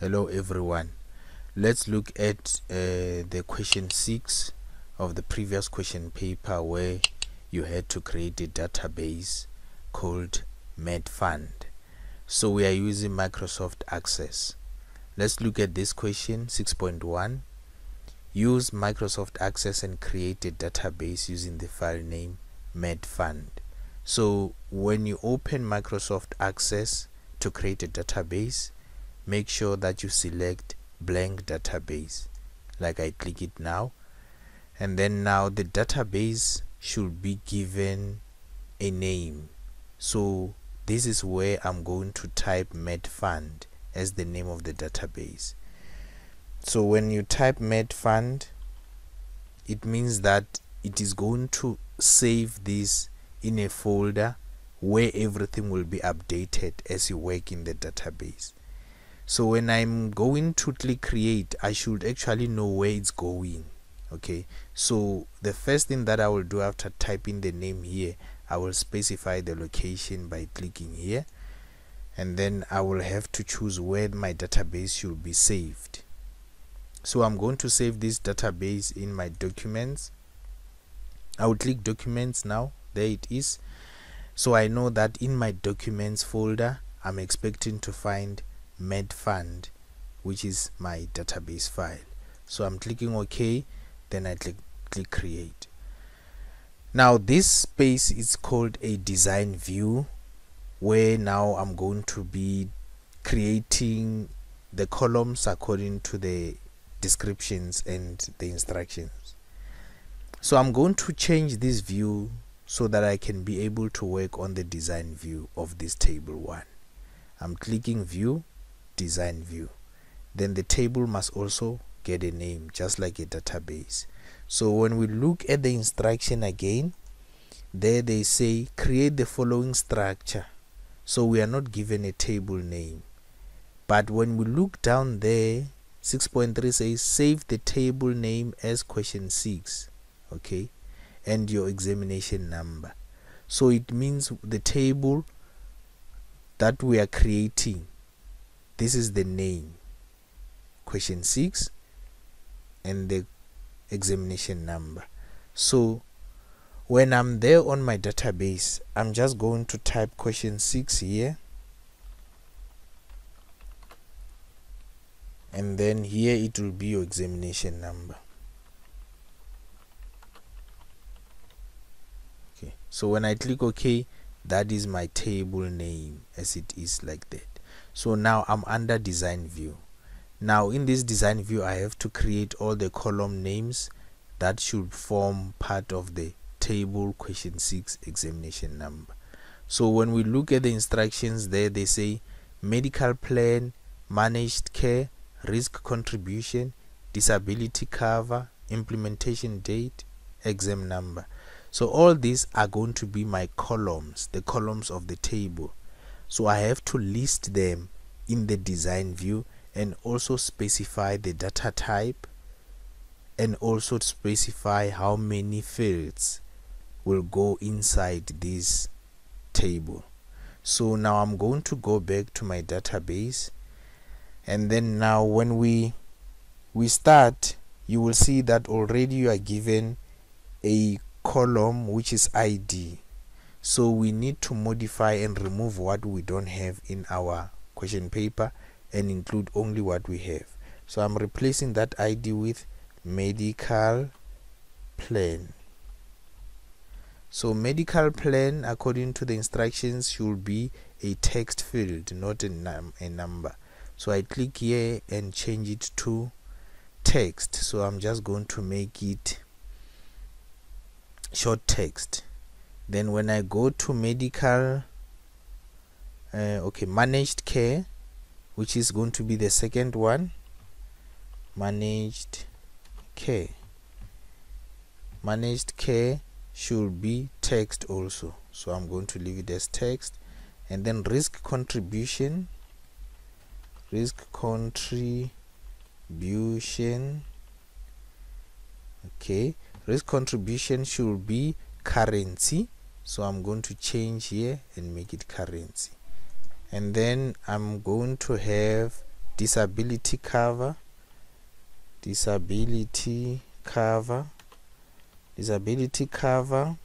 hello everyone. Let's look at uh, the question 6 of the previous question paper where you had to create a database called medfund so we are using Microsoft Access. Let's look at this question 6.1 use Microsoft Access and create a database using the file name medfund so when you open Microsoft Access to create a database make sure that you select blank database. Like I click it now and then now the database should be given a name. So this is where I'm going to type medfund as the name of the database. So when you type medfund it means that it is going to save this in a folder where everything will be updated as you work in the database so when I'm going to click create I should actually know where it's going okay? So the first thing that I will do after typing the name here I will specify the location by clicking here. And then I will have to choose where my database should be saved. So I'm going to save this database in my documents. I will click documents now. There it is. So I know that in my documents folder I'm expecting to find medfund which is my database file. So I'm clicking OK then I click click create. Now this space is called a design view where now I'm going to be creating the columns according to the descriptions and the instructions. So I'm going to change this view so that I can be able to work on the design view of this table 1 I'm clicking view design view then the table must also get a name just like a database. So when we look at the instruction again there they say create the following structure. So we are not given a table name. But when we look down there 6.3 says save the table name as question 6 okay and your examination number. So it means the table that we are creating this is the name. Question 6 and the examination number. So when I'm there on my database I'm just going to type question 6 here. And then here it will be your examination number. Okay. So when I click OK that is my table name as it is like that so now I'm under design view. Now in this design view I have to create all the column names that should form part of the table question 6 examination number. So when we look at the instructions there they say medical plan managed care risk contribution disability cover implementation date exam number. So all these are going to be my columns the columns of the table so I have to list them in the design view and also specify the data type and also specify how many fields will go inside this table. So now I'm going to go back to my database. And then now when we we start you will see that already you are given a column which is ID so we need to modify and remove what we don't have in our question paper and include only what we have. So I'm replacing that ID with medical plan. So medical plan according to the instructions should be a text field not a, num a number. So I click here and change it to text. So I'm just going to make it short text then when I go to medical uh, okay managed care which is going to be the second one managed care. Managed care should be text also. So I'm going to leave it as text. And then risk contribution risk contribution okay. Risk contribution should be currency so I'm going to change here and make it currency. And then I'm going to have disability cover disability cover disability cover.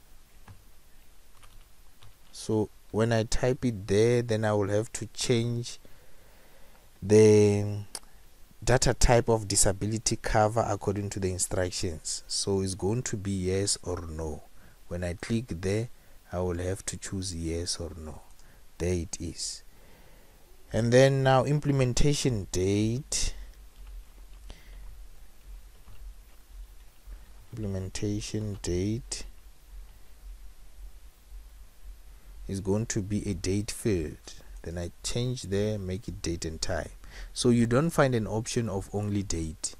So when I type it there then I will have to change the data type of disability cover according to the instructions. So it's going to be yes or no. When I click there I will have to choose yes or no. There it is. And then now implementation date. Implementation date is going to be a date field then I change there make it date and time. So you don't find an option of only date.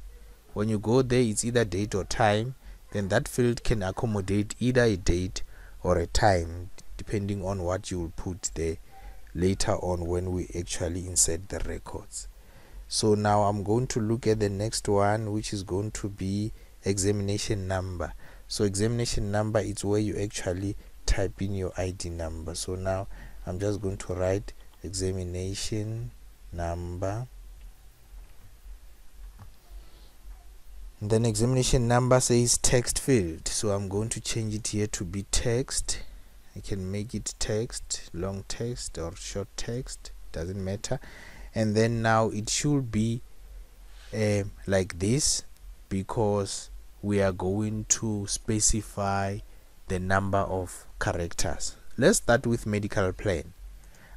When you go there it's either date or time. Then that field can accommodate either a date or a time depending on what you will put there later on when we actually insert the records. So now I'm going to look at the next one which is going to be examination number. So examination number is where you actually type in your ID number. So now I'm just going to write examination number and then examination number says text field. So I'm going to change it here to be text. I can make it text long text or short text doesn't matter. And then now it should be uh, like this because we are going to specify the number of characters. Let's start with medical plan.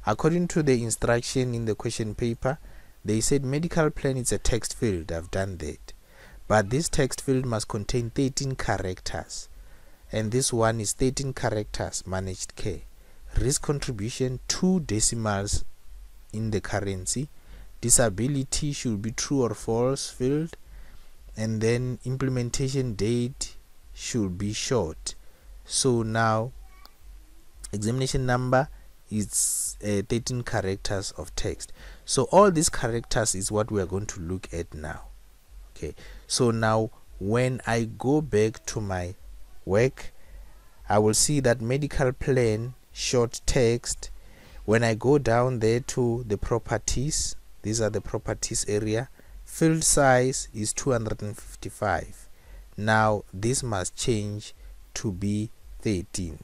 According to the instruction in the question paper they said medical plan is a text field. I've done that but this text field must contain 13 characters and this one is 13 characters managed care. Risk contribution two decimals in the currency. Disability should be true or false field. And then implementation date should be short. So now examination number is uh, 13 characters of text. So all these characters is what we are going to look at now okay so now when i go back to my work i will see that medical plan short text. When i go down there to the properties these are the properties area field size is 255 now this must change to be 13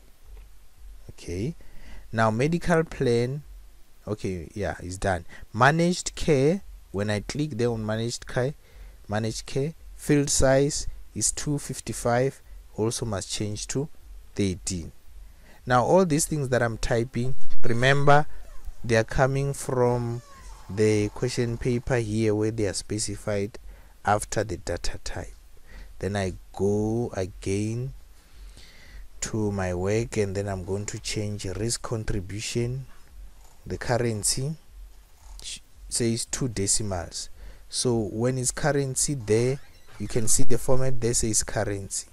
okay? Now medical plan okay yeah it's done. Managed care when i click there on managed care managed care. Field size is 255 also must change to 13 now all these things that i'm typing remember they are coming from the question paper here where they are specified after the data type. Then I go again to my work and then I'm going to change risk contribution. The currency says two decimals so when it's currency there you can see the format there says currency.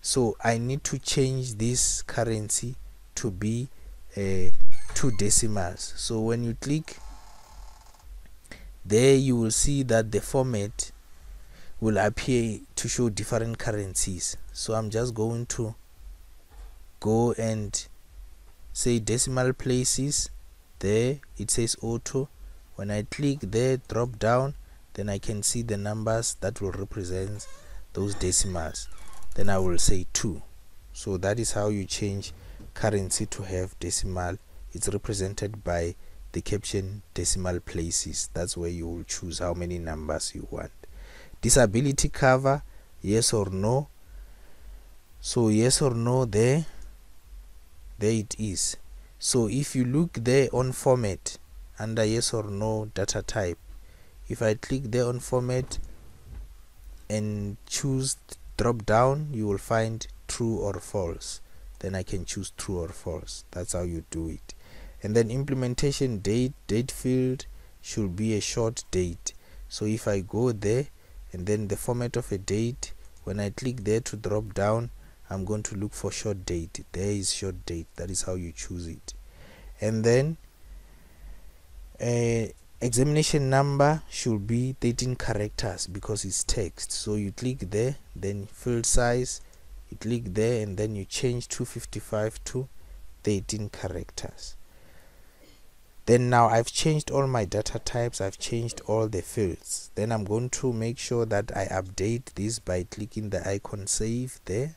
So I need to change this currency to be uh, two decimals. So when you click there you will see that the format will appear to show different currencies. So i'm just going to go and say decimal places. There it says auto when i click there drop down then i can see the numbers that will represent those decimals. Then i will say 2 so that is how you change currency to have decimal. It's represented by the caption decimal places. That's where you will choose how many numbers you want. Disability cover yes or no? So yes or no there there it is. So if you look there on format under yes or no data type. If I click there on format and choose drop down you will find true or false. Then I can choose true or false. That's how you do it. And then implementation date date field should be a short date. So if I go there and then the format of a date when I click there to drop down I'm going to look for short date. There is short date. That is how you choose it. And then uh, examination number should be 13 characters because it's text. So you click there then field size you click there and then you change 255 to 13 characters. Then now I've changed all my data types I've changed all the fields. Then I'm going to make sure that I update this by clicking the icon save there.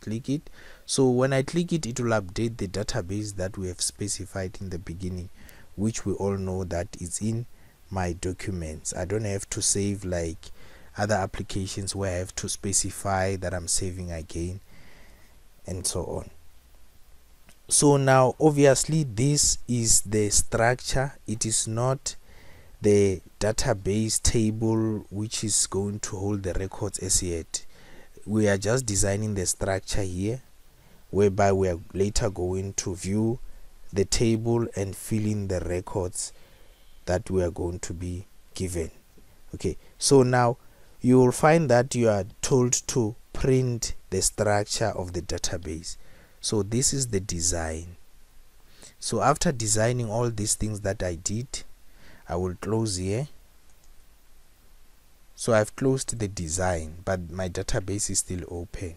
Click it. So when I click it it will update the database that we have specified in the beginning which we all know that is in my documents. I don't have to save like other applications where I have to specify that I'm saving again and so on. So now obviously this is the structure. It is not the database table which is going to hold the records as yet. We are just designing the structure here whereby we are later going to view the table and fill in the records that we are going to be given. Okay so now you will find that you are told to print the structure of the database. So this is the design. So after designing all these things that I did I will close here. So I've closed the design but my database is still open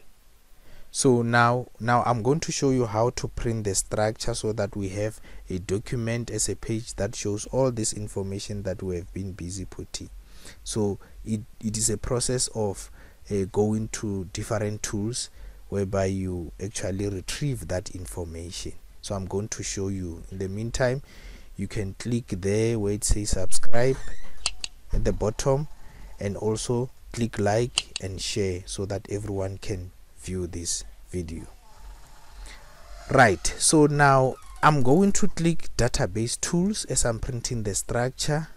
so now now I'm going to show you how to print the structure so that we have a document as a page that shows all this information that we have been busy putting. So it, it is a process of uh, going to different tools whereby you actually retrieve that information. So I'm going to show you. In the meantime you can click there where it says subscribe at the bottom and also click like and share so that everyone can view this video. Right so now I'm going to click database tools as I'm printing the structure.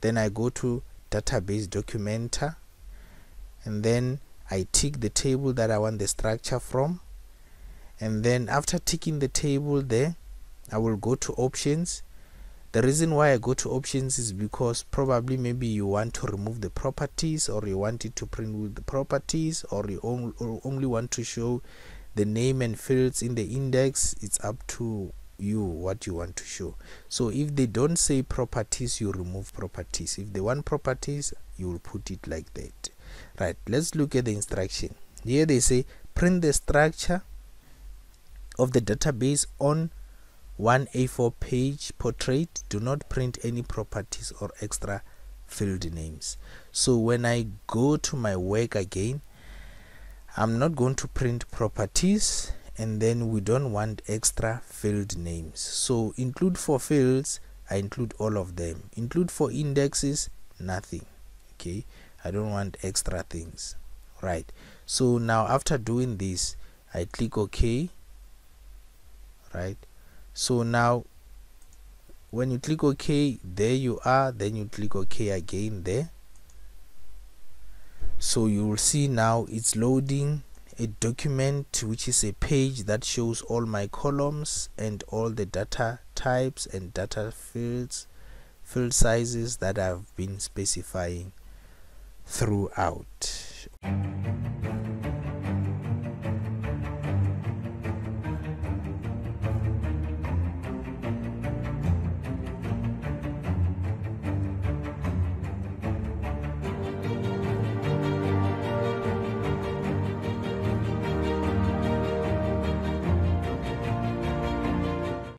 Then I go to database documenter. And then I tick the table that I want the structure from. And then after ticking the table there I will go to options the reason why I go to options is because probably maybe you want to remove the properties or you want it to print with the properties or you only want to show the name and fields in the index. It's up to you what you want to show. So if they don't say properties you remove properties. If they want properties you will put it like that. Right let's look at the instruction. Here they say print the structure of the database on one A4 page portrait. Do not print any properties or extra field names. So when I go to my work again I'm not going to print properties and then we don't want extra field names. So include for fields I include all of them. Include for indexes nothing okay? I don't want extra things right? So now after doing this I click OK right so now when you click ok there you are then you click ok again there. So you will see now it's loading a document which is a page that shows all my columns and all the data types and data fields field sizes that I've been specifying throughout